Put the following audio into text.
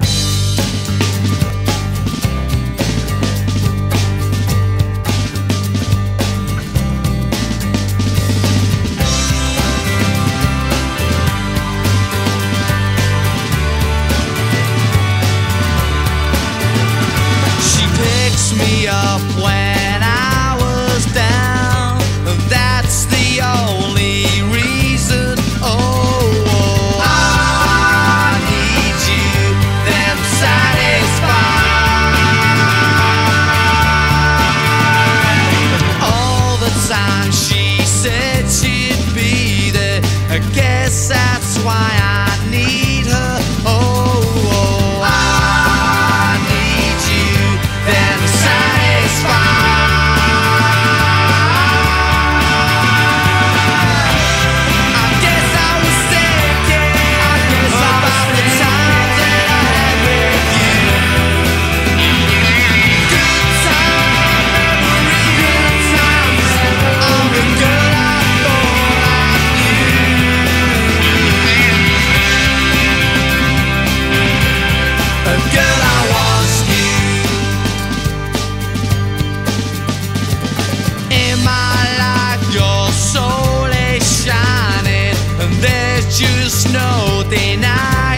She picks me up when no denying. Oh,